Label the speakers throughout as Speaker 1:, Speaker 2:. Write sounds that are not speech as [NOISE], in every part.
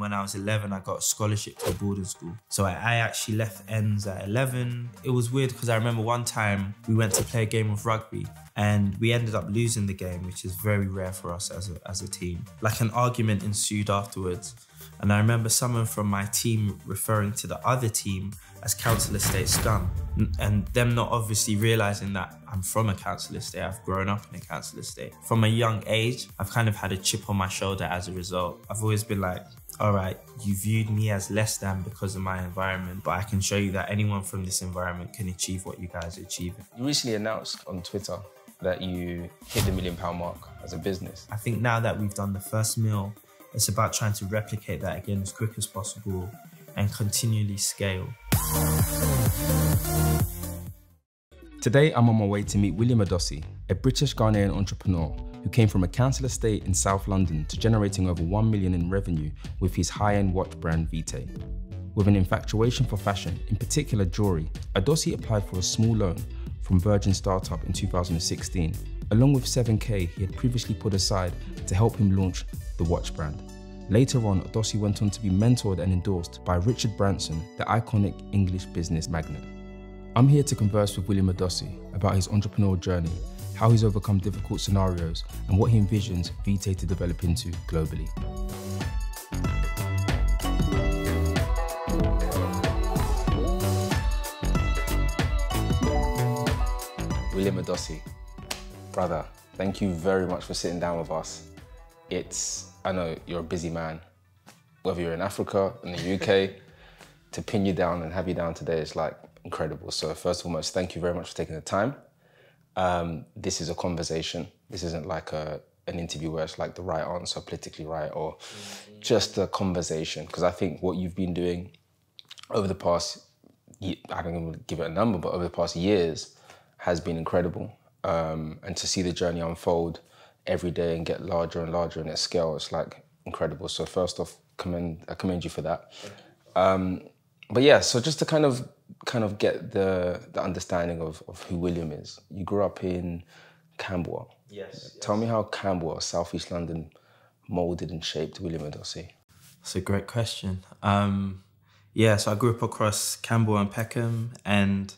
Speaker 1: when I was 11, I got a scholarship to a boarding school. So I, I actually left ends at 11. It was weird because I remember one time we went to play a game of rugby and we ended up losing the game, which is very rare for us as a, as a team. Like an argument ensued afterwards. And I remember someone from my team referring to the other team as Council Estate scum. And them not obviously realizing that I'm from a council estate, I've grown up in a council estate. From a young age, I've kind of had a chip on my shoulder as a result. I've always been like, all right, you viewed me as less than because of my environment, but I can show you that anyone from this environment can achieve what you guys are achieving.
Speaker 2: You recently announced on Twitter that you hit the million pound mark as a business.
Speaker 1: I think now that we've done the first meal, it's about trying to replicate that again as quick as possible and continually scale.
Speaker 3: Today, I'm on my way to meet William Adoasi, a British Ghanaian entrepreneur who came from a council estate in South London to generating over 1 million in revenue with his high-end watch brand Vitae. With an infatuation for fashion, in particular jewelry, Adoasi applied for a small loan from Virgin Startup in 2016, along with 7k he had previously put aside to help him launch the watch brand. Later on, Adoasi went on to be mentored and endorsed by Richard Branson, the iconic English business magnate. I'm here to converse with William Adoasi about his entrepreneurial journey, how he's overcome difficult scenarios, and what he envisions Vitae to develop into globally.
Speaker 2: William Adoasi, brother, thank you very much for sitting down with us. It's, I know you're a busy man, whether you're in Africa, in the UK, [LAUGHS] to pin you down and have you down today is like incredible. So first and foremost, thank you very much for taking the time. Um, this is a conversation. This isn't like a, an interview where it's like the right answer, politically right, or mm-hmm. just a conversation. Because I think what you've been doing over the past, I don't even give it a number, but over the past years has been incredible. Um, and to see the journey unfold every day and get larger and larger in its scale, it's like incredible. So first off, commend, I commend you for that. Um, but yeah, so just to kind of kind of get the the understanding of, of who William is. You grew up in Camberwell.
Speaker 1: Yes.
Speaker 2: Tell yes. me how Camberwell, Southeast London, molded and shaped William Adoasi.
Speaker 1: That's a great question. Um, yeah, so I grew up across Camberwell and Peckham, and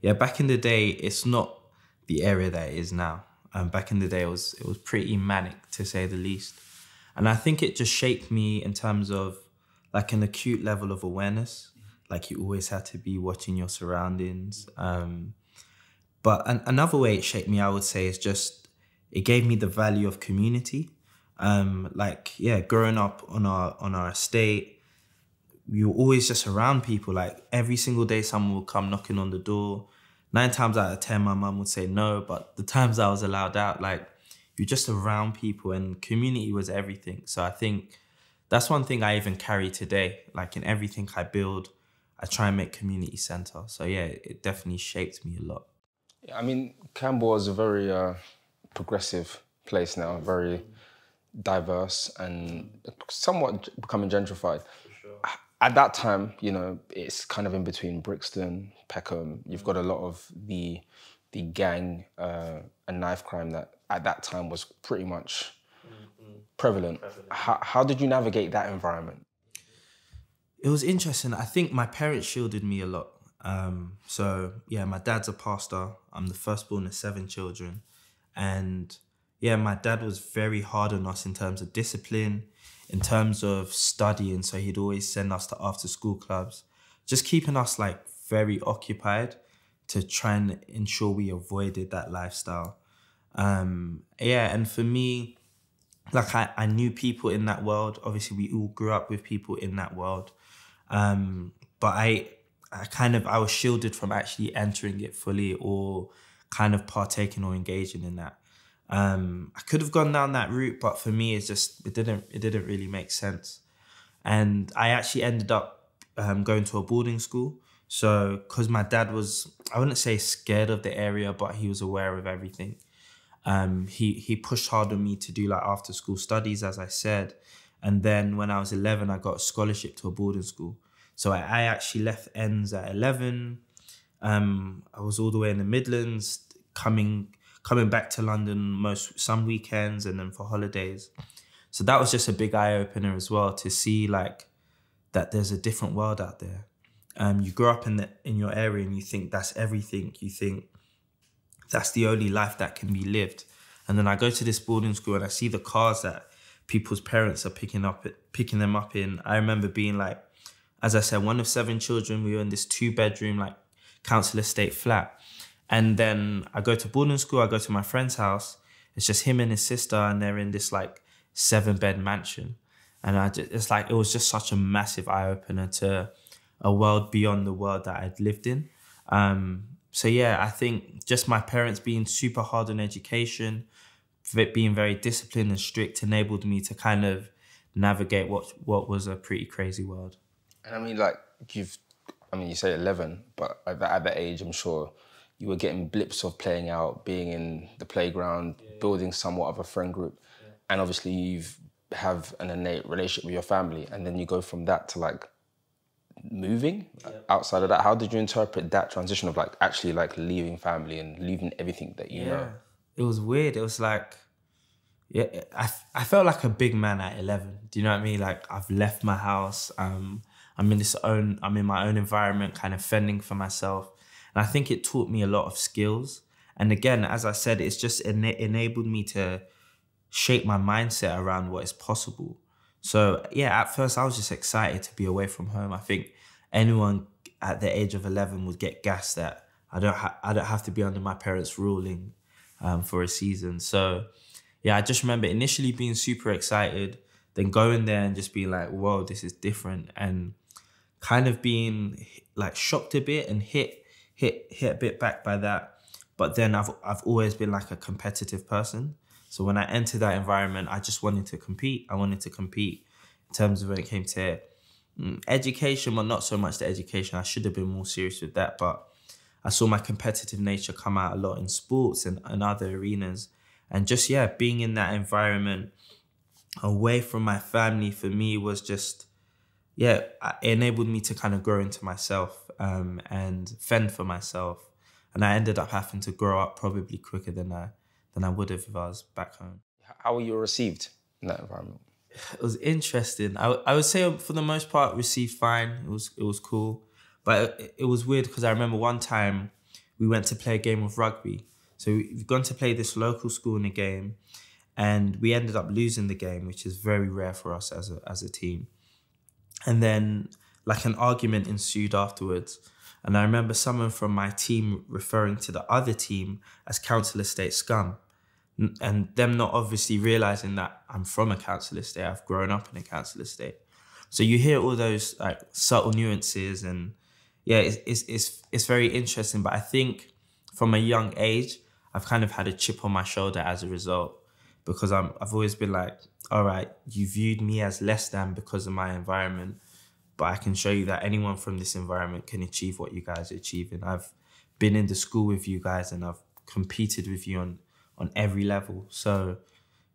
Speaker 1: yeah, back in the day, it's not the area that it is now. Um, back in the day, it was it was pretty manic to say the least, and I think it just shaped me in terms of like an acute level of awareness like you always had to be watching your surroundings. Um, but an, another way it shaped me, I would say, is just it gave me the value of community. Um, like yeah, growing up on our on our estate, we were always just around people. Like every single day, someone would come knocking on the door. Nine times out of ten, my mum would say no, but the times I was allowed out, like you're just around people, and community was everything. So I think that's one thing I even carry today. Like in everything I build, I try and make community center. So yeah, it definitely shaped me a lot.
Speaker 2: Yeah, I mean, Camberwell is a very uh, progressive place now, very diverse and somewhat becoming gentrified. Sure. At that time, you know, it's kind of in between Brixton, Peckham. You've got a lot of the the gang uh, and knife crime that at that time was pretty much mm-hmm. prevalent. prevalent. How, how did you navigate that environment?
Speaker 1: It was interesting. I think my parents shielded me a lot. Um, so yeah, my dad's a pastor. I'm the firstborn of seven children, and yeah, my dad was very hard on us in terms of discipline, in terms of studying. So he'd always send us to after school clubs, just keeping us like very occupied to try and ensure we avoided that lifestyle. Um, yeah, and for me, like I, I knew people in that world. Obviously, we all grew up with people in that world. Um, but I, I kind of I was shielded from actually entering it fully or kind of partaking or engaging in that. Um, I could have gone down that route, but for me, it's just it didn't it didn't really make sense. And I actually ended up um, going to a boarding school. So, because my dad was, I wouldn't say scared of the area, but he was aware of everything. Um, he he pushed hard on me to do like after school studies, as I said, and then when I was 11, I got a scholarship to a boarding school. So I, I actually left ends at 11. Um, I was all the way in the Midlands, coming coming back to London most some weekends and then for holidays. So that was just a big eye opener as well to see like that there's a different world out there. Um, you grow up in the in your area and you think that's everything. You think that's the only life that can be lived. And then I go to this boarding school and I see the cars that people's parents are picking up picking them up in. I remember being like, as I said, one of seven children. We were in this two bedroom like council estate flat. And then I go to boarding school, I go to my friend's house. It's just him and his sister, and they're in this like seven bed mansion. And I just, it's like, it was just such a massive eye opener to a world beyond the world that I'd lived in. Um, so yeah, I think just my parents being super hard on education, being very disciplined and strict enabled me to kind of navigate what what was a pretty crazy world.
Speaker 2: And I mean, like you've, I mean, you say eleven, but at that, at that age, I'm sure you were getting blips of playing out, being in the playground, yeah, building somewhat of a friend group, yeah. and obviously you've have an innate relationship with your family, and then you go from that to like moving yeah. outside of that. How did you interpret that transition of like actually like leaving family and leaving everything that you know?
Speaker 1: It was weird. It was like, yeah, I, I felt like a big man at 11. Do you know what I mean? Like I've left my house. Um, I'm in this own, I'm in my own environment, kind of fending for myself. And I think it taught me a lot of skills. And again, as I said, it's just ena- enabled me to shape my mindset around what is possible. So yeah, at first I was just excited to be away from home. I think anyone at the age of 11 would get gassed that I don't ha- I don't have to be under my parents' ruling um, for a season. So yeah, I just remember initially being super excited, then going there and just being like, whoa, this is different, and kind of being like shocked a bit and hit hit hit a bit back by that. But then I've I've always been like a competitive person. So when I entered that environment, I just wanted to compete. I wanted to compete in terms of when it came to mm, education, but not so much the education. I should have been more serious with that. But I saw my competitive nature come out a lot in sports and, and other arenas. And just, yeah, being in that environment away from my family for me was just, yeah, it enabled me to kind of grow into myself um, and fend for myself. And I ended up having to grow up probably quicker than I than I would have if I was back home.
Speaker 2: How were you received in that environment?
Speaker 1: It was interesting. I, I would say for the most part received fine. It was it was cool, but it, it was weird because I remember one time we went to play a game of rugby. So we've gone to play this local school in a game, and we ended up losing the game, which is very rare for us as a as a team. And then like an argument ensued afterwards and I remember someone from my team referring to the other team as council estate scum. And them not obviously realizing that I'm from a council estate, I've grown up in a council estate. So you hear all those like subtle nuances and yeah, it's, it's, it's, it's very interesting. But I think from a young age, I've kind of had a chip on my shoulder as a result because I'm, I've always been like, all right, you viewed me as less than because of my environment but I can show you that anyone from this environment can achieve what you guys are achieving. I've been in the school with you guys and I've competed with you on on every level. So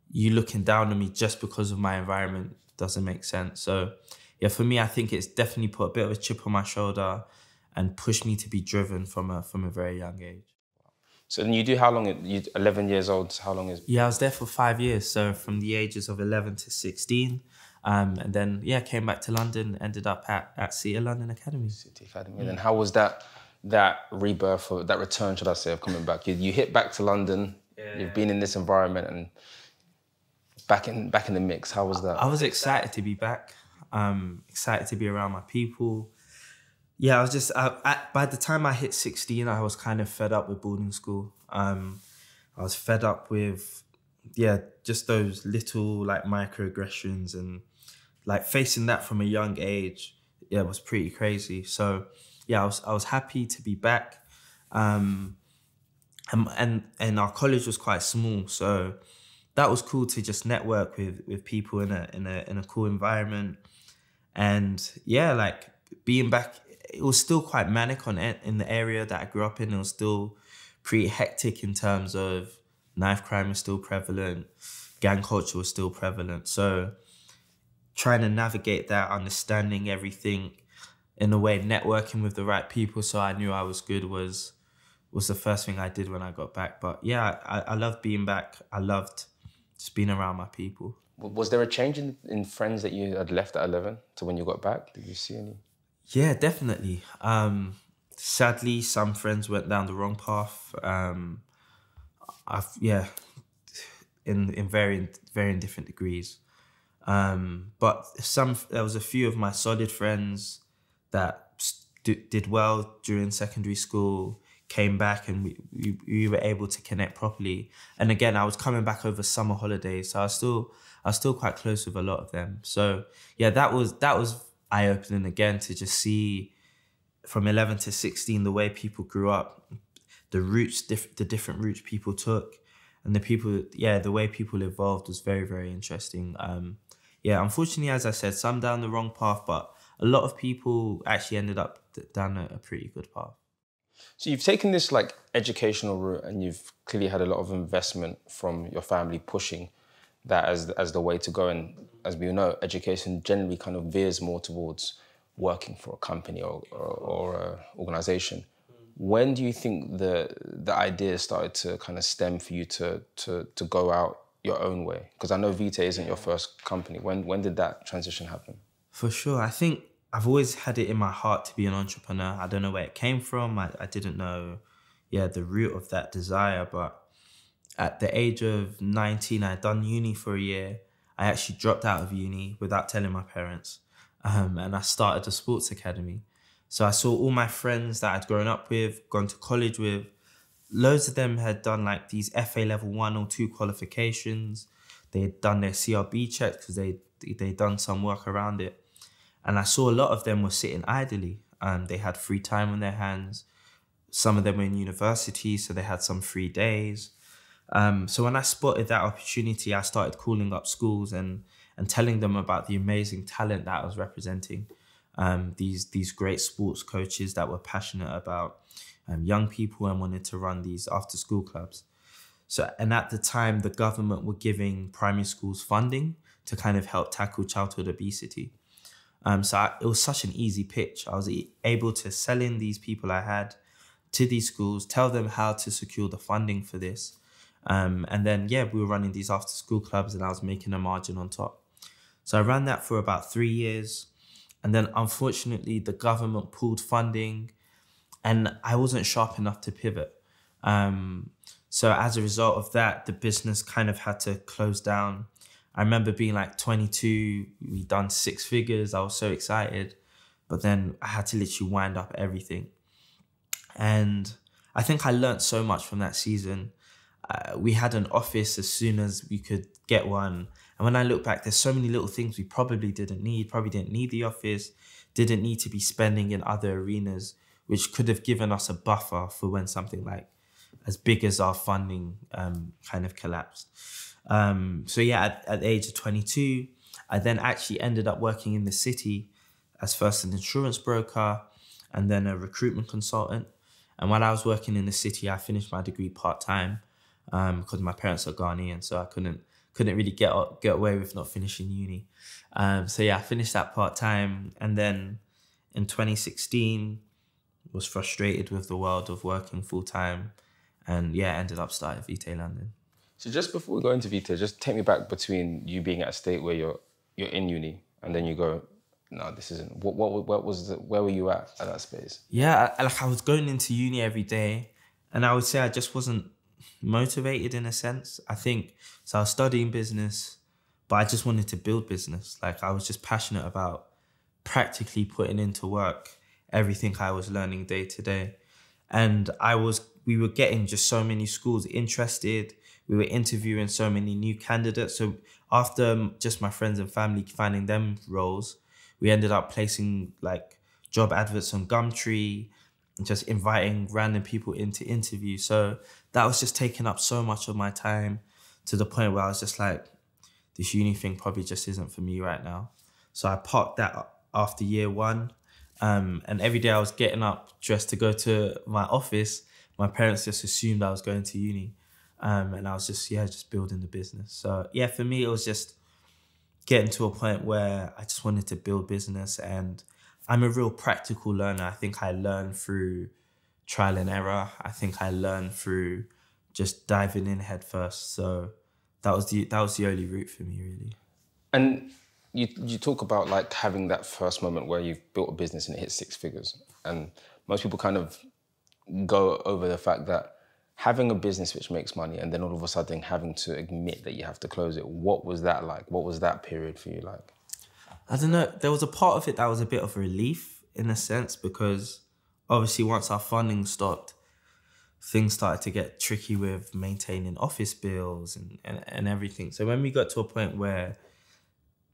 Speaker 1: you looking down on me just because of my environment doesn't make sense. So yeah, for me, I think it's definitely put a bit of a chip on my shoulder and pushed me to be driven from a from a very young age.
Speaker 2: So then you do how long? You eleven years old. How long is?
Speaker 1: Yeah, I was there for five years. So from the ages of eleven to sixteen. Um, and then yeah, came back to London, ended up at, at City London Academy.
Speaker 2: City Academy. And then how was that that rebirth or that return, should I say, of coming back? You, you hit back to London. Yeah. You've been in this environment and back in back in the mix. How was that?
Speaker 1: I was excited to be back. Um, excited to be around my people. Yeah, I was just I, at, by the time I hit sixteen, I was kind of fed up with boarding school. Um, I was fed up with yeah, just those little like microaggressions and like facing that from a young age, yeah, was pretty crazy. So yeah, I was I was happy to be back. Um, and, and and our college was quite small, so that was cool to just network with with people in a in a in a cool environment. And yeah, like being back, it was still quite manic on it in the area that I grew up in. It was still pretty hectic in terms of knife crime was still prevalent, gang culture was still prevalent. So trying to navigate that, understanding everything in a way, networking with the right people so I knew I was good was was the first thing I did when I got back. But yeah, I, I loved being back. I loved just being around my people.
Speaker 2: Was there a change in, in friends that you had left at 11 to when you got back? Did you see any?
Speaker 1: Yeah, definitely. Um, sadly, some friends went down the wrong path. Um, I've yeah, in in varying varying different degrees. Um, but some there was a few of my solid friends that did well during secondary school. Came back and we, we we were able to connect properly. And again, I was coming back over summer holidays, so I was still I was still quite close with a lot of them. So yeah, that was that was eye opening again to just see from 11 to 16 the way people grew up the routes diff- the different routes people took and the people yeah the way people evolved was very very interesting. Um yeah unfortunately as i said some down the wrong path but a lot of people actually ended up down a, a pretty good path.
Speaker 2: So you've taken this like educational route and you've clearly had a lot of investment from your family pushing that as as the way to go. And as we know, education generally kind of veers more towards working for a company or or, or organization. When do you think the the idea started to kind of stem for you to to to go out your own way? Because I know Vitae isn't your first company. When when did that transition happen?
Speaker 1: For sure. I think I've always had it in my heart to be an entrepreneur. I don't know where it came from. I, I didn't know, yeah, the root of that desire. But at the age of 19, I'd done uni for a year. I actually dropped out of uni without telling my parents. Um, and I started a sports academy. So I saw all my friends that I'd grown up with, gone to college with, loads of them had done like these FA level one or two qualifications. They had done their CRB checks because they they'd done some work around it. And I saw a lot of them were sitting idly. Um, they had free time on their hands. Some of them were in university, so they had some free days. Um, so when I spotted that opportunity, I started calling up schools and and telling them about the amazing talent that I was representing. Um, these these great sports coaches that were passionate about um, young people and wanted to run these after school clubs. So and at the time, the government were giving primary schools funding to kind of help tackle childhood obesity. Um, so I, it was such an easy pitch. I was able to sell in these people I had to these schools, tell them how to secure the funding for this. Um, and then, yeah, we were running these after school clubs and I was making a margin on top. So I ran that for about three years. And then, unfortunately, the government pulled funding and I wasn't sharp enough to pivot. Um, so as a result of that, the business kind of had to close down. I remember being like 22, we done six figures. I was so excited, but then I had to literally wind up everything. And I think I learned so much from that season. Uh, we had an office as soon as we could get one. And when I look back, there's so many little things we probably didn't need, probably didn't need the office, didn't need to be spending in other arenas, which could have given us a buffer for when something like as big as our funding um, kind of collapsed. Um, so yeah, at, at the age of 22, I then actually ended up working in the city as first an insurance broker and then a recruitment consultant. And while I was working in the city, I finished my degree part time um, because my parents are Ghanaian, so I couldn't couldn't really get get away with not finishing uni. Um, so yeah, I finished that part time, and then in 2016 was frustrated with the world of working full time, and yeah, ended up starting Vitae London.
Speaker 2: So just before we go into Vitae, just take me back between you being at a state where you're you're in uni and then you go, no, this isn't. What what what was the, where were you at at that space?
Speaker 1: Yeah, I, like I was going into uni every day, and I would say I just wasn't motivated in a sense. I think so. I was studying business, but I just wanted to build business. Like I was just passionate about practically putting into work everything I was learning day to day, and I was. We were getting just so many schools interested. We were interviewing so many new candidates. So after um, just my friends and family finding them roles, we ended up placing like job adverts on Gumtree and just inviting random people into interview. So that was just taking up so much of my time to the point where I was just like, this uni thing probably just isn't for me right now. So I parked that after year one. Um, and every day I was getting up dressed to go to my office. My parents just assumed I was going to uni. Um, and I was just, yeah, just building the business. So yeah, for me, it was just getting to a point where I just wanted to build business and I'm a real practical learner. I think I learn through trial and error. I think I learned through just diving in head first. So that was the that was the only route for me really.
Speaker 2: And you you talk about like having that first moment where you've built a business and it hits six figures, and most people kind of go over the fact that having a business which makes money and then all of a sudden having to admit that you have to close it. What was that like? What was that period for you like?
Speaker 1: I don't know. There was a part of it that was a bit of relief in a sense because obviously once our funding stopped, things started to get tricky with maintaining office bills and, and, and everything. So when we got to a point where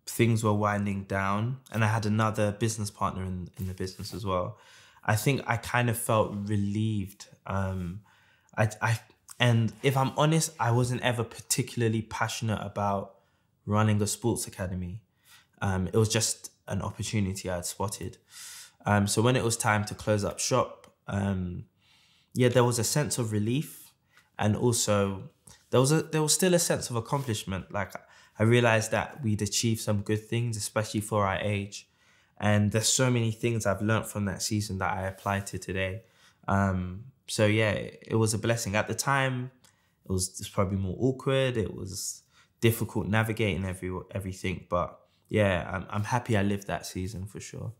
Speaker 1: things were winding down and I had another business partner in, in the business as well, I think I kind of felt relieved. Um, I, I, and if I'm honest, I wasn't ever particularly passionate about running a sports academy. Um, it was just an opportunity I had spotted. Um, so when it was time to close up shop, um, yeah, there was a sense of relief, and also there was a there was still a sense of accomplishment. Like I realized that we'd achieved some good things, especially for our age. And there's so many things I've learned from that season that I apply to today. Um, so yeah, it was a blessing. At the time, it was, it was probably more awkward. It was difficult navigating every everything, but yeah, I'm, I'm happy I lived that season for sure.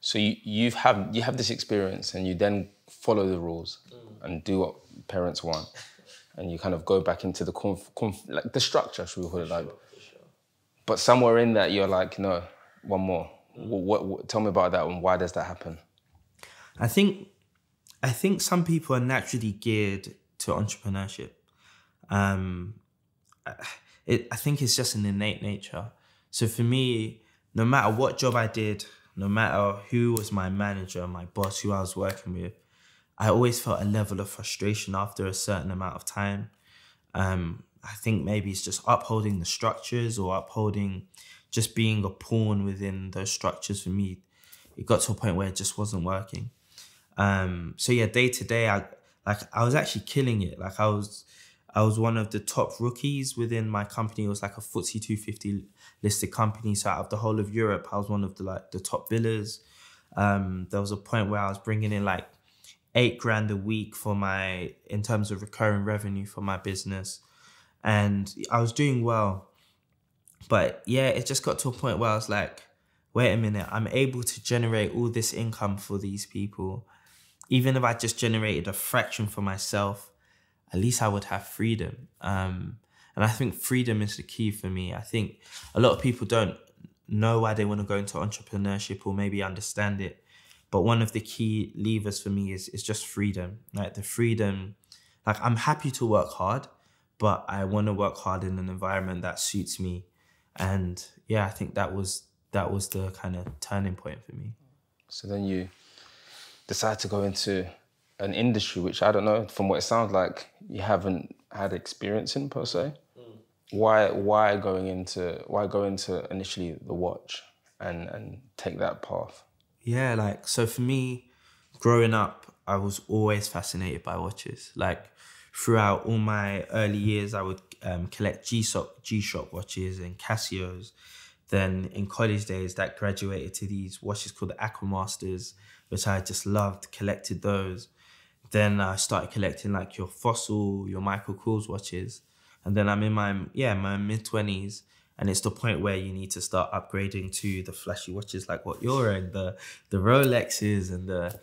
Speaker 2: So you you've have you have this experience and you then follow the rules mm. and do what parents want, and you kind of go back into the conf, conf, like the structure, should we call it like? Sure. But somewhere in that, you're like, no, one more. Mm. What, what, what, tell me about that and why does that happen?
Speaker 1: I think I think some people are naturally geared to entrepreneurship. Um, it, I think it's just an innate nature. So for me, no matter what job I did, no matter who was my manager, my boss, who I was working with, I always felt a level of frustration after a certain amount of time. Um, I think maybe it's just upholding the structures or upholding just being a pawn within those structures for me. It got to a point where it just wasn't working. Um, so yeah, day to day, I like I was actually killing it. Like I was, I was one of the top rookies within my company. It was like a FTSE 250 listed company. So out of the whole of Europe, I was one of the like the top billers. Um, there was a point where I was bringing in like eight grand a week for my in terms of recurring revenue for my business, and I was doing well. But yeah, it just got to a point where I was like, wait a minute, I'm able to generate all this income for these people even if I just generated a fraction for myself, at least I would have freedom. Um, and I think freedom is the key for me. I think a lot of people don't know why they want to go into entrepreneurship or maybe understand it. But one of the key levers for me is is just freedom. Like the freedom, like I'm happy to work hard, but I want to work hard in an environment that suits me. And yeah, I think that was that was the kind of turning point for me.
Speaker 2: So then you decide to go into an industry which I don't know, from what it sounds like, you haven't had experience in per se. Why why going into why go into initially the watch and and take that path?
Speaker 1: Yeah, like so for me, growing up, I was always fascinated by watches. Like throughout all my early years, I would um, collect G-Shock, G-Shock watches and Casios. Then in college days, that graduated to these watches called the Aquamasters which I just loved, collected those. Then I started collecting like your Fossil, your Michael Kors watches. And then I'm in my, yeah, my mid 20s. And it's the point where you need to start upgrading to the flashy watches like what you're in, the the Rolexes and the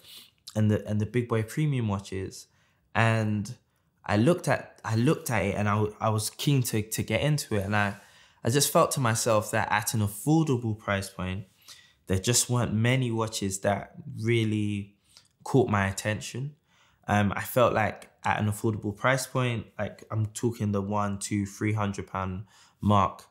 Speaker 1: and the and the big boy premium watches. And I looked at I looked at it and I, I was keen to to get into it and I I just felt to myself that at an affordable price point there just weren't many watches that really caught my attention. Um, I felt like at an affordable price point, like I'm talking the one, two, three hundred pound mark,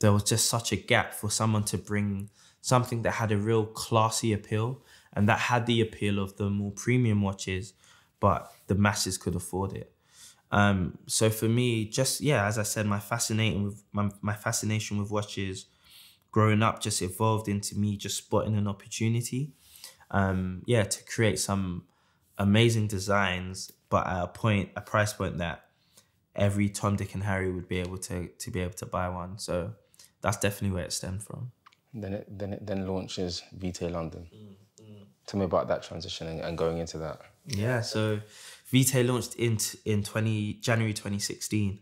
Speaker 1: there was just such a gap for someone to bring something that had a real classy appeal and that had the appeal of the more premium watches, but the masses could afford it. Um, so for me, just yeah, as I said, my fascinating with my, my fascination with watches growing up just evolved into me just spotting an opportunity um yeah to create some amazing designs but at a point a price point that every tom dick and harry would be able to to be able to buy one. So that's definitely where it stemmed from.
Speaker 2: Then it then it then launches Vitae London. Mm, mm. tell me about that transition and, and going into that.
Speaker 1: Yeah so Vitae launched in in 20 january 2016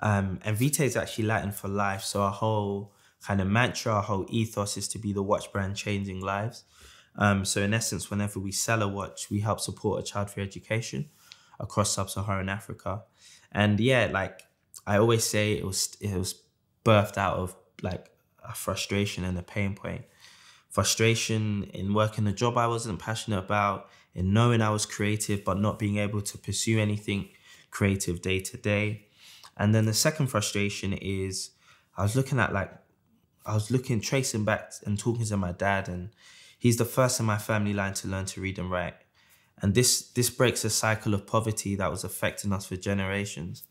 Speaker 1: um and Vitae is actually latin for life. So our whole kind of mantra, our whole ethos is to be the watch brand changing lives. Um, so in essence, whenever we sell a watch, we help support a child free education across sub-Saharan Africa. And yeah, like I always say, it was it was birthed out of like a frustration and a pain point. Frustration in working a job I wasn't passionate about, in knowing I was creative but not being able to pursue anything creative day to day. And then the second frustration is I was looking at like I was looking tracing back and talking to my dad and he's the first in my family line to learn to read and write. And this this breaks a cycle of poverty that was affecting us for generations.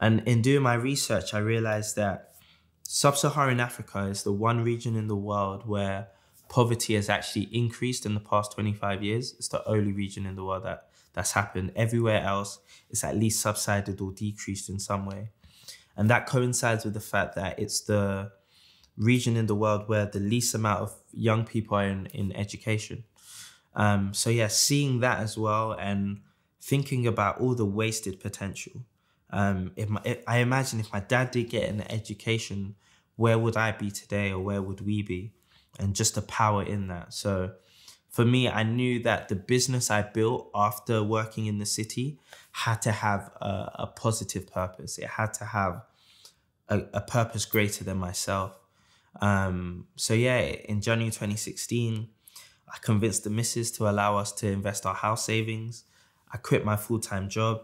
Speaker 1: And in doing my research, I realized that sub-Saharan Africa is the one region in the world where poverty has actually increased in the past 25 years. It's the only region in the world that that's happened. Everywhere else, it's at least subsided or decreased in some way. And that coincides with the fact that it's the region in the world where the least amount of young people are in, in education. Um, so yeah, seeing that as well and thinking about all the wasted potential. Um, if, my, if I imagine if my dad did get an education, where would I be today, or where would we be? And just the power in that. So for me, I knew that the business I built after working in the city had to have a, a positive purpose. It had to have a, a purpose greater than myself. Um, so yeah, in January 2016, I convinced the missus to allow us to invest our house savings. I quit my full-time job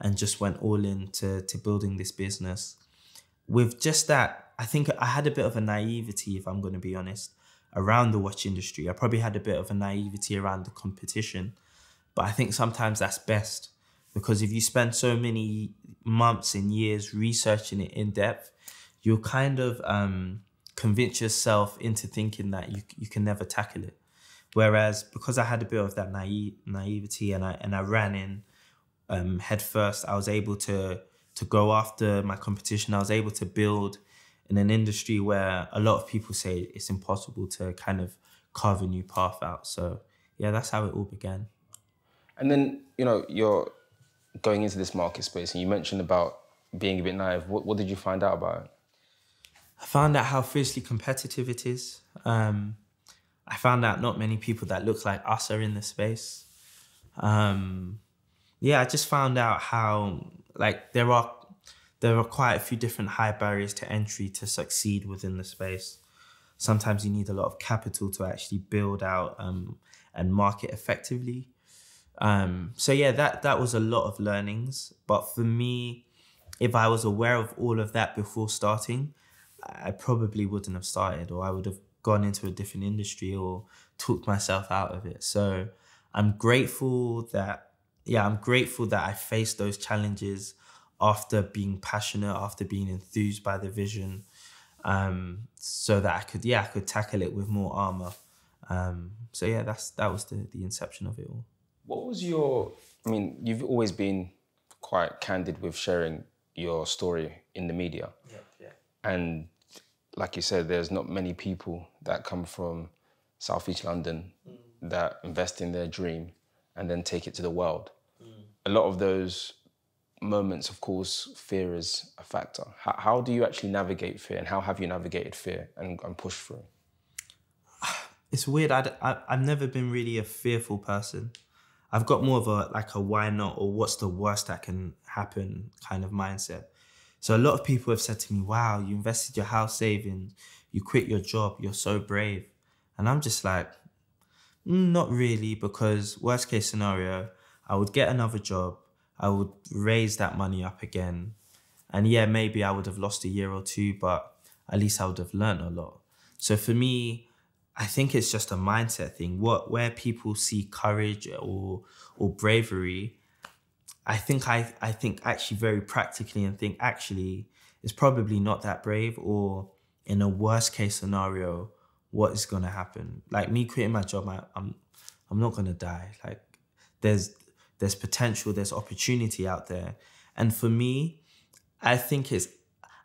Speaker 1: and just went all in to, to building this business. With just that, I think I had a bit of a naivety, if I'm going to be honest, around the watch industry. I probably had a bit of a naivety around the competition, but I think sometimes that's best because if you spend so many months and years researching it in depth, you'll kind of um, convince yourself into thinking that you you can never tackle it. Whereas because I had a bit of that naive naivety and I and I ran in um, head first, I was able to to go after my competition. I was able to build in an industry where a lot of people say it's impossible to kind of carve a new path out. So yeah, that's how it all began.
Speaker 2: And then you know you're going into this market space, and you mentioned about being a bit naive. What, what did you find out about it?
Speaker 1: I found out how fiercely competitive it is. Um, I found out not many people that look like us are in the space. Um, yeah, I just found out how like there are there are quite a few different high barriers to entry to succeed within the space. Sometimes you need a lot of capital to actually build out um, and market effectively. Um, so yeah, that that was a lot of learnings. But for me, if I was aware of all of that before starting, I probably wouldn't have started, or I would have gone into a different industry or talked myself out of it. So I'm grateful that yeah, I'm grateful that I faced those challenges after being passionate, after being enthused by the vision, um, so that I could, yeah, I could tackle it with more armor. Um, so yeah, that's that was the the inception of it all.
Speaker 2: What was your? I mean, you've always been quite candid with sharing your story in the media.
Speaker 1: Yeah, yeah.
Speaker 2: And like you said, there's not many people that come from Southeast London mm. that invest in their dream and then take it to the world. Mm. A lot of those moments, of course, fear is a factor. How, how do you actually navigate fear, and how have you navigated fear and, and pushed through? [SIGHS]
Speaker 1: It's weird. I, I I've never been really a fearful person. I've got more of a like a why not or what's the worst that can happen kind of mindset. So a lot of people have said to me, "Wow, you invested your house savings, you quit your job, you're so brave," and I'm just like, mm, not really, because worst case scenario, I would get another job, I would raise that money up again. And yeah, maybe I would have lost a year or two, but at least I would have learned a lot. So for me, I think it's just a mindset thing. What where people see courage or or bravery, I think I I think actually very practically and think actually it's probably not that brave or in a worst case scenario, what is gonna happen? Like me quitting my job, I, I'm I'm not gonna die. Like there's there's potential, there's opportunity out there. And for me, I think it's,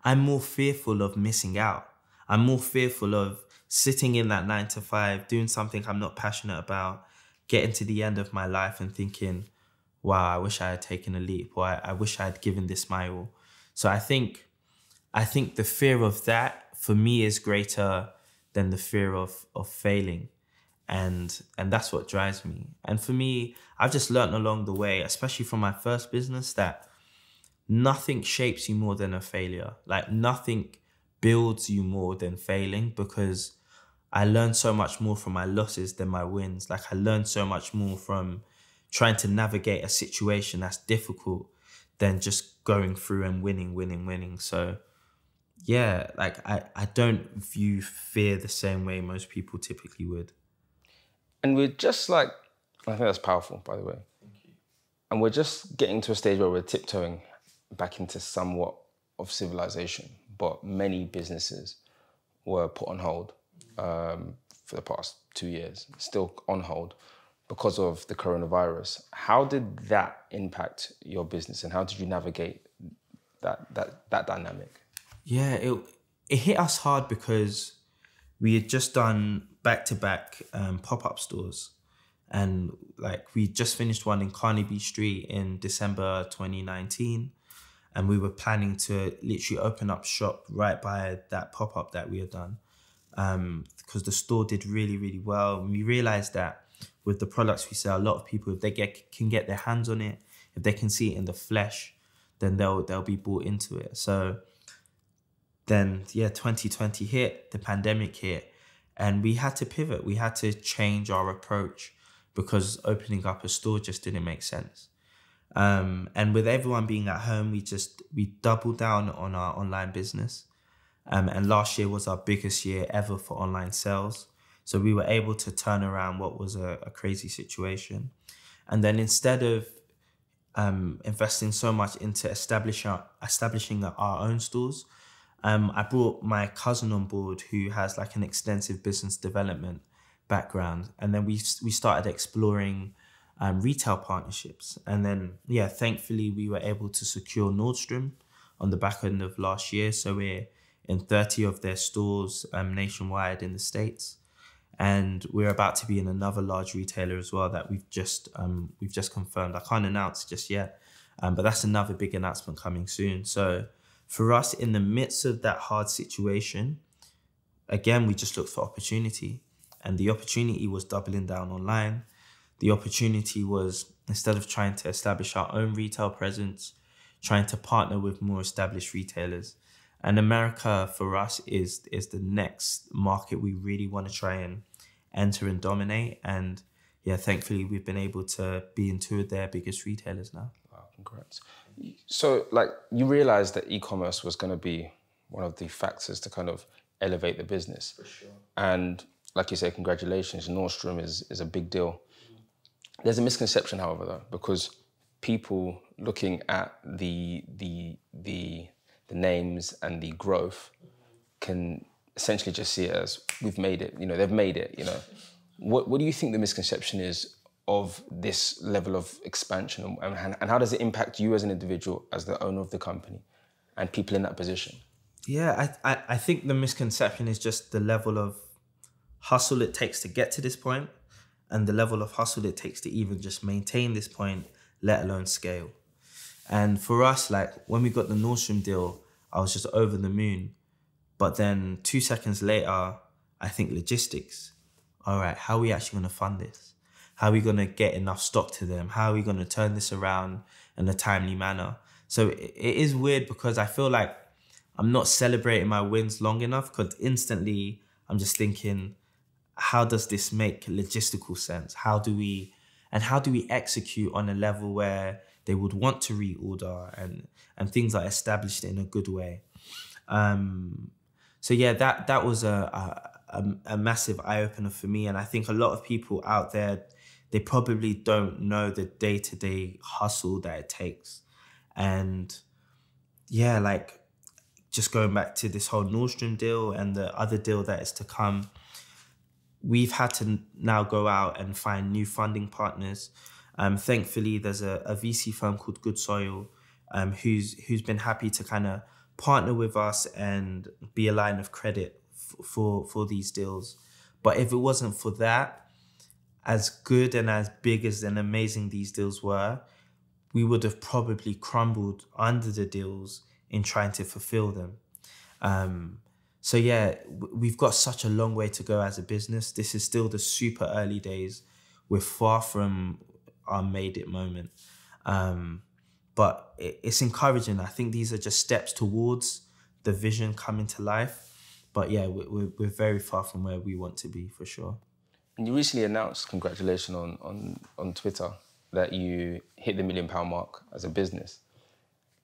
Speaker 1: I'm more fearful of missing out. I'm more fearful of sitting in that nine to five, doing something I'm not passionate about, getting to the end of my life and thinking, wow, I wish I had taken a leap or I, I wish I had given this my all. So I think, I think the fear of that for me is greater than the fear of of failing. And and that's what drives me. And for me i've just learned along the way especially from my first business that nothing shapes you more than a failure. Like nothing builds you more than failing because i learned so much more from my losses than my wins. Like i learned so much more from trying to navigate a situation that's difficult than just going through and winning winning winning so yeah like i i don't view fear the same way most people typically would
Speaker 2: And we're just like, I think that's powerful, by the way. And we're just getting to a stage where we're tiptoeing back into somewhat of civilization. But many businesses were put on hold um, for the past two years, still on hold because of the coronavirus. How did that impact your business and how did you navigate that, that, that dynamic?
Speaker 1: Yeah, it it hit us hard because we had just done back to back um, pop up stores, and like we just finished one in Carnaby Street in December 2019, and we were planning to literally open up shop right by that pop up that we had done, um, because the store did really really well. And we realized that with the products we sell, a lot of people if they get can get their hands on it, if they can see it in the flesh, then they'll they'll be bought into it. So then yeah 2020 hit the pandemic hit and we had to pivot. We had to change our approach because opening up a store just didn't make sense. Um, and with everyone being at home we just we doubled down on our online business. Um, and last year was our biggest year ever for online sales so we were able to turn around what was a, a crazy situation. And then instead of um, investing so much into establishing establishing our own stores um, I brought my cousin on board who has like an extensive business development background, and then we we started exploring um, retail partnerships, and then yeah, thankfully we were able to secure Nordstrom on the back end of last year. So we're in thirty of their stores um, nationwide in the states, and we're about to be in another large retailer as well that we've just um, we've just confirmed. I can't announce just yet, um, but that's another big announcement coming soon. So for us in the midst of that hard situation, again, we just looked for opportunity. And the opportunity was doubling down online. The opportunity was instead of trying to establish our own retail presence, trying to partner with more established retailers. And America for us is is the next market we really want to try and enter and dominate. And yeah, thankfully we've been able to be in two of their biggest retailers now.
Speaker 2: Wow, congrats. So, like, you realized that e-commerce was going to be one of the factors to kind of elevate the business. For sure. And like you say, congratulations, Nordstrom is is a big deal. There's a misconception, however, though, because people looking at the the the the names and the growth can essentially just see it as we've made it. You know, they've made it. You know, what what do you think the misconception is of this level of expansion and, and how does it impact you as an individual as the owner of the company and people in that position
Speaker 1: yeah I, I, I think the misconception is just the level of hustle it takes to get to this point and the level of hustle it takes to even just maintain this point let alone scale and for us like when we got the nordstrom deal i was just over the moon but then two seconds later i think logistics all right how are we actually going to fund this how are we going to get enough stock to them? How are we going to turn this around in a timely manner? So it is weird because I feel like I'm not celebrating my wins long enough because instantly I'm just thinking, how does this make logistical sense? How do we, and how do we execute on a level where they would want to reorder and and things are established in a good way? Um, so yeah, that that was a, a, a massive eye opener for me, and I think a lot of people out there they probably don't know the day to day hustle that it takes. And yeah, like just going back to this whole Nordstrom deal and the other deal that is to come, we've had to now go out and find new funding partners. Um, thankfully, there's a, a VC firm called Good Soil um, who's who's been happy to kind of partner with us and be a line of credit f- for for these deals. But if it wasn't for that, as good and as big as and amazing these deals were, we would have probably crumbled under the deals in trying to fulfill them. Um, so yeah, we've got such a long way to go as a business. This is still the super early days. We're far from our made it moment. Um, but it, it's encouraging. I think these are just steps towards the vision coming to life. But yeah, we- we're, we're very far from where we want to be for sure.
Speaker 2: And you recently announced, congratulations on, on, on Twitter, that you hit the million pound mark as a business.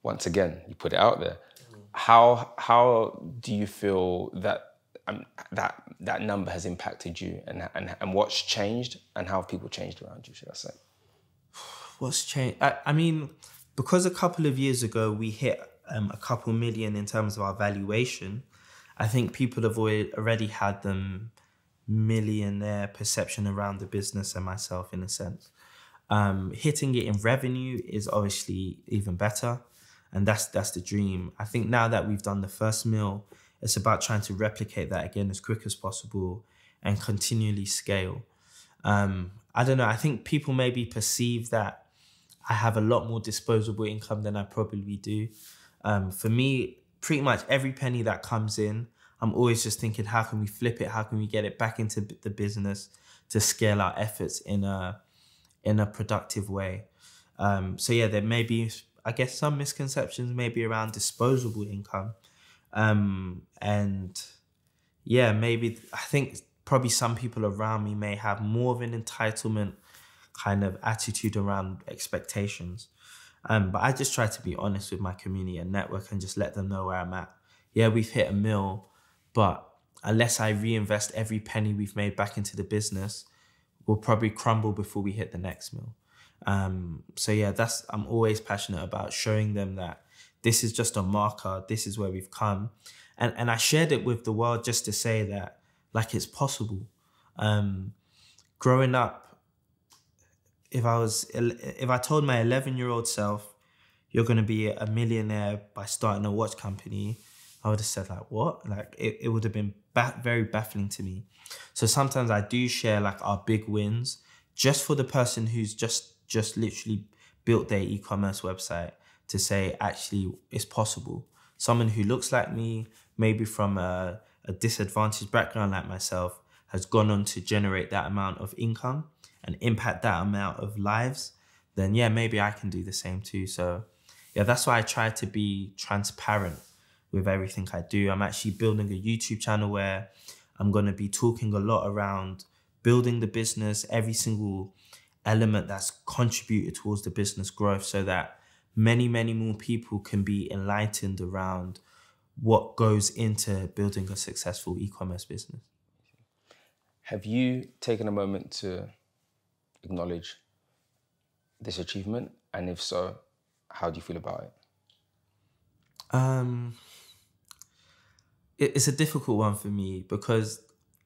Speaker 2: Once again, you put it out there. How, how do you feel that, um, that, that number has impacted you and, and, and what's changed and how have people changed around you, should I say?
Speaker 1: What's changed? I, I mean, because a couple of years ago we hit um, a couple million in terms of our valuation, I think people have already had them millionaire perception around the business and myself in a sense. Um, hitting it in revenue is obviously even better, and that's that's the dream. I think now that we've done the first mill, it's about trying to replicate that again as quick as possible and continually scale. Um, I don't know. I think people maybe perceive that I have a lot more disposable income than I probably do. Um, for me, pretty much every penny that comes in, I'm always just thinking, how can we flip it? How can we get it back into the business to scale our efforts in a in a productive way? Um, so yeah, there may be, I guess, some misconceptions maybe around disposable income, um, and yeah, maybe I think probably some people around me may have more of an entitlement kind of attitude around expectations. Um, but I just try to be honest with my community and network and just let them know where I'm at. Yeah, we've hit a mill, but unless I reinvest every penny we've made back into the business, we'll probably crumble before we hit the next mill. Um, so yeah, that's I'm always passionate about showing them that this is just a marker. This is where we've come, and and I shared it with the world just to say that like it's possible. Um, growing up, if I was if I told my 11 year old self, you're gonna be a millionaire by starting a watch company, I would have said like what? Like it, it would have been very baffling to me. So sometimes I do share like our big wins just for the person who's just just literally built their e-commerce website to say actually it's possible. Someone who looks like me, maybe from a, a disadvantaged background like myself, has gone on to generate that amount of income and impact that amount of lives, then yeah, maybe I can do the same too. So yeah, that's why I try to be transparent with everything I do. I'm actually building a YouTube channel where I'm going to be talking a lot around building the business, every single element that's contributed towards the business growth so that many, many more people can be enlightened around what goes into building a successful e-commerce business.
Speaker 2: Have you taken a moment to acknowledge this achievement? And if so, how do you feel about it?
Speaker 1: Um, it, it's a difficult one for me because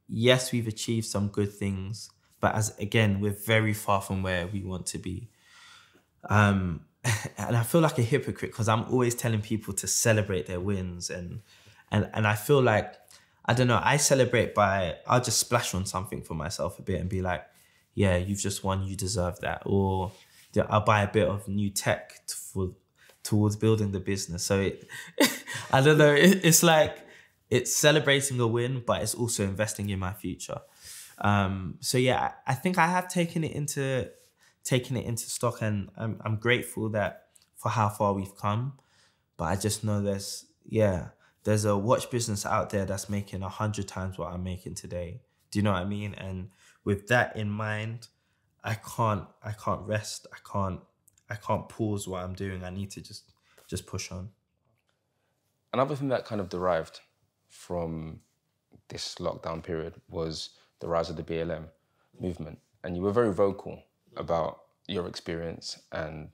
Speaker 1: yes, we've achieved some good things, but as again, we're very far from where we want to be. Um, [LAUGHS] and I feel like a hypocrite because I'm always telling people to celebrate their wins, and and and I feel like I don't know. I celebrate by I'll just splash on something for myself a bit and be like, yeah, you've just won, you deserve that, or I'll buy a bit of new tech for towards building the business. So it, [LAUGHS] I don't know. It, it's like it's celebrating a win, but it's also investing in my future. Um, so yeah, I, think I have taken it into taken it into stock, and I'm I'm grateful that for how far we've come. But I just know there's yeah there's a watch business out there that's making a hundred times what I'm making today. Do you know what I mean? And with that in mind, I can't I can't rest. I can't I can't pause what I'm doing. I need to just just push on.
Speaker 2: Another thing that kind of derived from this lockdown period was the rise of the BLM movement. And you were very vocal about your experience and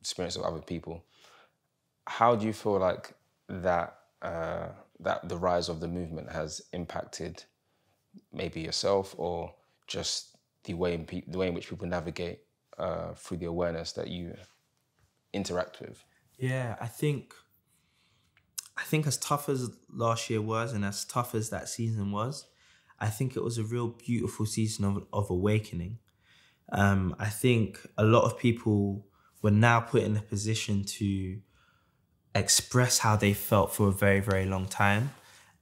Speaker 2: experience of other people. How do you feel like that uh, that the rise of the movement has impacted maybe yourself or just the way in the way in which people navigate uh, through the awareness that you interact with?
Speaker 1: Yeah, I think I think as tough as last year was and as tough as that season was, I think it was a real beautiful season of, of awakening. Um, I think a lot of people were now put in a position to express how they felt for a very, very long time.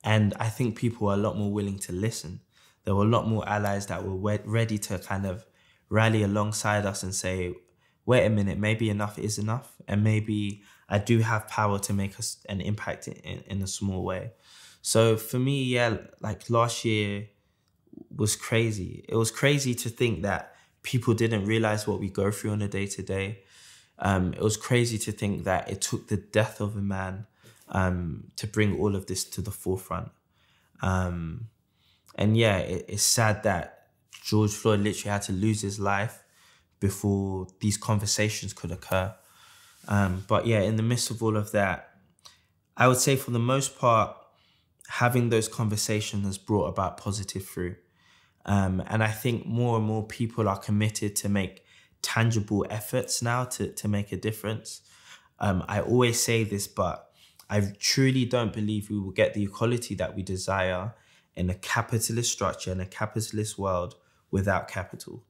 Speaker 1: And I think people were a lot more willing to listen. There were a lot more allies that were ready to kind of rally alongside us and say, wait a minute, maybe enough is enough. And maybe I do have power to make us an impact in, in a small way. So for me, yeah, like last year was crazy. It was crazy to think that people didn't realize what we go through on a day to day. Um, it was crazy to think that it took the death of a man um, to bring all of this to the forefront. Um, and yeah, it, it's sad that George Floyd literally had to lose his life before these conversations could occur. Um, but yeah, in the midst of all of that, I would say for the most part, having those conversations has brought about positive fruit. Um, and I think more and more people are committed to make tangible efforts now to, to make a difference. Um, I always say this, but I truly don't believe we will get the equality that we desire in a capitalist structure in a capitalist world without capital.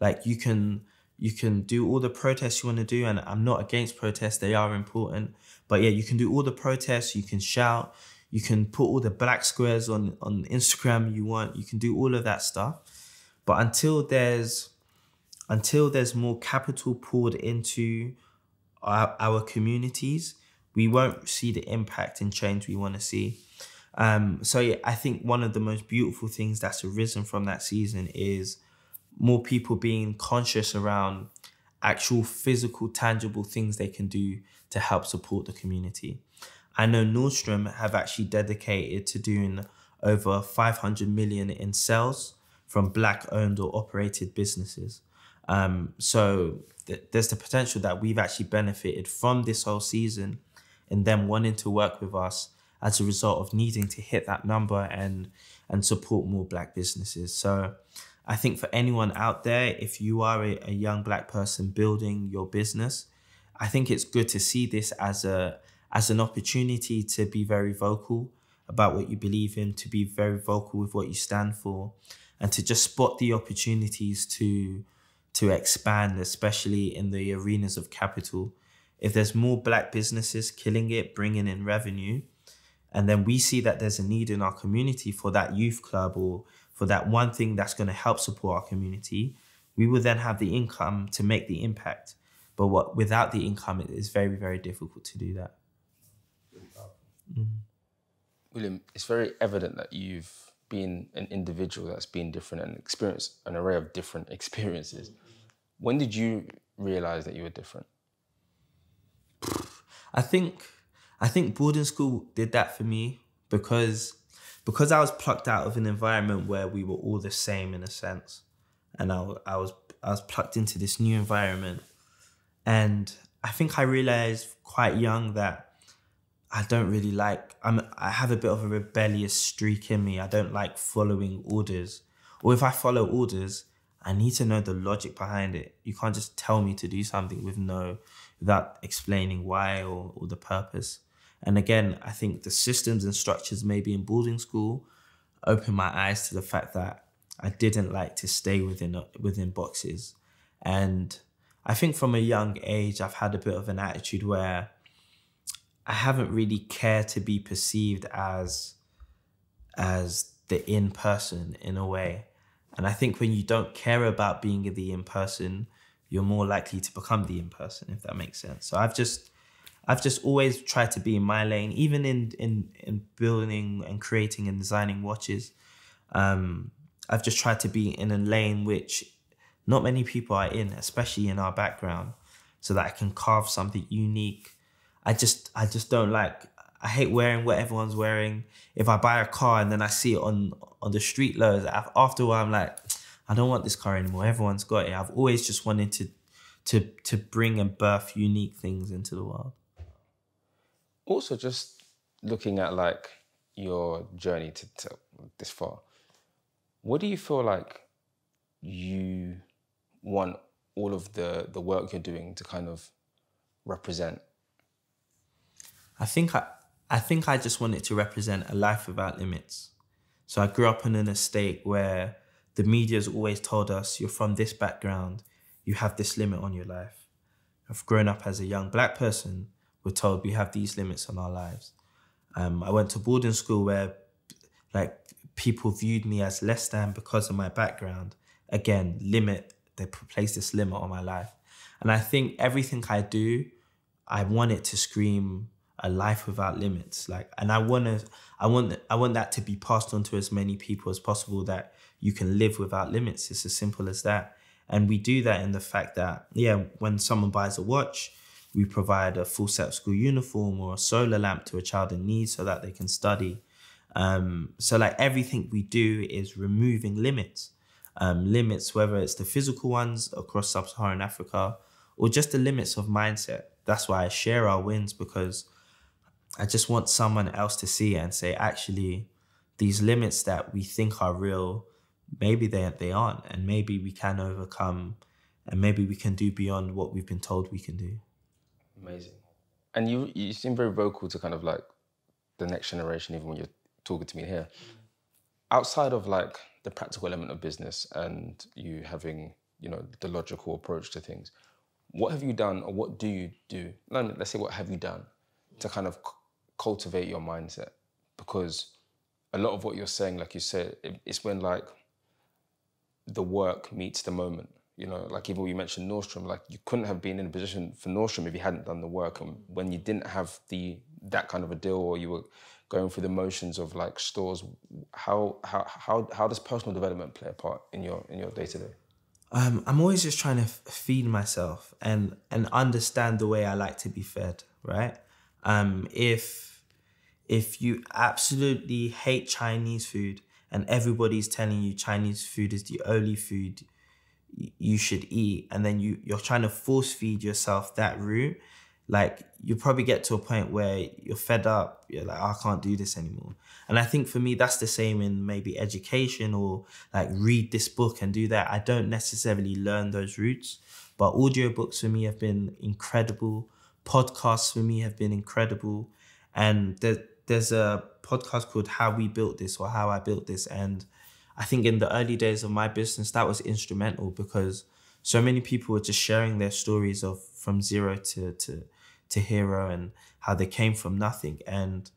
Speaker 1: Like you can you can do all the protests you want to do, and I'm not against protests; they are important. But yeah, you can do all the protests. You can shout. You can put all the black squares on on Instagram you want. You can do all of that stuff. But until there's until there's more capital poured into our, our communities, we won't see the impact and change we want to see. Um, so yeah, I think one of the most beautiful things that's arisen from that season is more people being conscious around actual physical, tangible things they can do to help support the community. I know Nordstrom have actually dedicated to doing over 500 million in sales from black owned or operated businesses. Um, so th- there's the potential that we've actually benefited from this whole season and them wanting to work with us as a result of needing to hit that number and and support more black businesses. So I think for anyone out there, if you are a, a young black person building your business, I think it's good to see this as a as an opportunity to be very vocal about what you believe in, to be very vocal with what you stand for, and to just spot the opportunities to to expand, especially in the arenas of capital. If there's more black businesses killing it, bringing in revenue, and then we see that there's a need in our community for that youth club or for that one thing that's going to help support our community, we will then have the income to make the impact. But what without the income, it is very, very difficult to do that. Mm-hmm.
Speaker 2: William, it's very evident that you've been an individual that's been different and experienced an array of different [LAUGHS] experiences. When did you realize that you were different?
Speaker 1: I think I think boarding school did that for me because because I was plucked out of an environment where we were all the same in a sense, and I, I was I was plucked into this new environment, and I think I realized quite young that I don't really like I'm I have a bit of a rebellious streak in me. I don't like following orders, or if I follow orders, I need to know the logic behind it. You can't just tell me to do something with no without explaining why or, or the purpose. And again, I think the systems and structures maybe in boarding school opened my eyes to the fact that I didn't like to stay within within boxes. And I think from a young age, I've had a bit of an attitude where I haven't really cared to be perceived as as the in person in a way. And I think when you don't care about being the in person, you're more likely to become the in person, if that makes sense. So I've just I've just always tried to be in my lane, even in in in building and creating and designing watches. Um, I've just tried to be in a lane which not many people are in, especially in our background, so that I can carve something unique. I just I just don't like I hate wearing what everyone's wearing. If I buy a car and then I see it on on the street loads, after a while I'm like, I don't want this car anymore. Everyone's got it. I've always just wanted to to to bring and birth unique things into the world.
Speaker 2: Also, just looking at like your journey to, to this far, what do you feel like you want all of the the work you're doing to kind of represent?
Speaker 1: I think I I think I just wanted to represent a life without limits. So I grew up in an estate where the media's always told us you're from this background, you have this limit on your life. I've grown up as a young black person, we're told we have these limits on our lives. Um, I went to boarding school where like people viewed me as less than because of my background. Again, limit they place this limit on my life, and I think everything I do, I want it to scream a life without limits. Like, and I want to, I want, I want that to be passed on to as many people as possible that you can live without limits. It's as simple as that. And we do that in the fact that, yeah, when someone buys a watch, we provide a full set of school uniform or a solar lamp to a child in need so that they can study. Um, so like everything we do is removing limits. Um, limits, whether it's the physical ones across sub-Saharan Africa or just the limits of mindset. That's why I share our wins because I just want someone else to see and say, actually, these limits that we think are real, maybe they they aren't, and maybe we can overcome, and maybe we can do beyond what we've been told we can do.
Speaker 2: Amazing. And you you seem very vocal to kind of like the next generation, even when you're talking to me here. Outside of like the practical element of business and you having, you know, the logical approach to things, what have you done or what do you do? No, let's say what have you done to kind of cultivate your mindset? Because a lot of what you're saying, like you said, it's when like the work meets the moment. You know, like even you mentioned Nordstrom, like you couldn't have been in a position for Nordstrom if you hadn't done the work. And when you didn't have the that kind of a deal, or you were going through the motions of like stores, how how how how does personal development play a part in your in your day to day?
Speaker 1: Um, I'm always just trying to feed myself and and understand the way I like to be fed. Right. Um, if if you absolutely hate Chinese food and everybody's telling you Chinese food is the only food you should eat and then you you're trying to force feed yourself that route like you probably get to a point where you're fed up you're like oh, i can't do this anymore. And i think for me that's the same in maybe education or like read this book and do that. I don't necessarily learn those routes but audiobooks for me have been incredible podcasts for me have been incredible and there, there's a podcast called how we built this or how i built this and I think in the early days of my business, that was instrumental because so many people were just sharing their stories of from zero to to to hero and how they came from nothing. And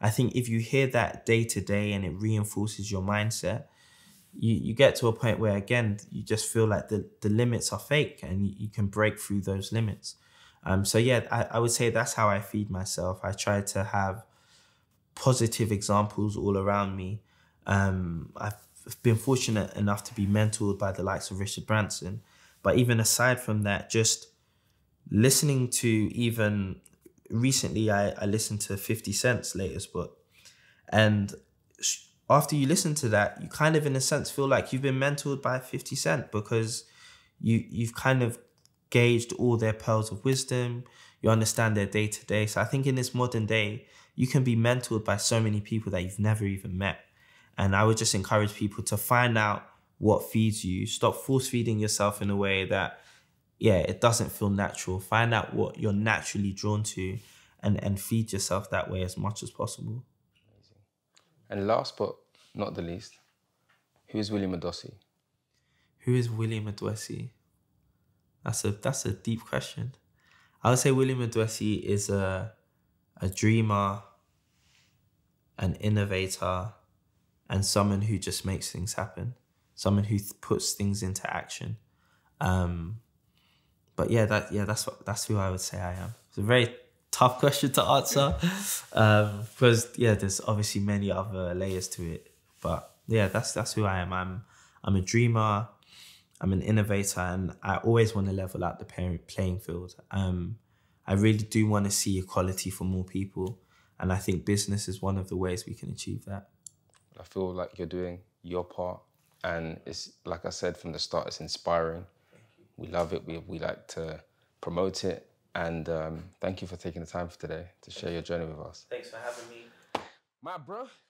Speaker 1: I think if you hear that day to day and it reinforces your mindset, you, you get to a point where again you just feel like the, the limits are fake and you, you can break through those limits. Um, so yeah, I, I would say that's how I feed myself. I try to have positive examples all around me. Um, I've been fortunate enough to be mentored by the likes of Richard Branson. But even aside from that, just listening to even recently, I, I listened to 50 Cent's latest book. And after you listen to that, you kind of, in a sense, feel like you've been mentored by 50 Cent because you, you've kind of gauged all their pearls of wisdom. You understand their day to day. So I think in this modern day, you can be mentored by so many people that you've never even met. And I would just encourage people to find out what feeds you. Stop force feeding yourself in a way that, yeah, it doesn't feel natural. Find out what you're naturally drawn to and, and feed yourself that way as much as possible.
Speaker 2: Amazing. And last but not the least, who is William Adoasi?
Speaker 1: Who is William Adoasi? That's a that's a deep question. I would say William Adoasi is a a dreamer, an innovator, and someone who just makes things happen, someone who th- puts things into action. Um, but yeah, that yeah, that's what that's who I would say I am. It's a very tough question to answer [LAUGHS] um, because yeah, there's obviously many other layers to it. But yeah, that's that's who I am. I'm I'm a dreamer. I'm an innovator, and I always want to level out the playing field. Um, I really do want to see equality for more people, and I think business is one of the ways we can achieve that.
Speaker 2: I feel like you're doing your part, and it's like I said from the start, it's inspiring. We love it. We we like to promote it, and um, thank you for taking the time for today to share your journey with us.
Speaker 1: Thanks for having me,
Speaker 2: my bro. Thank you, man.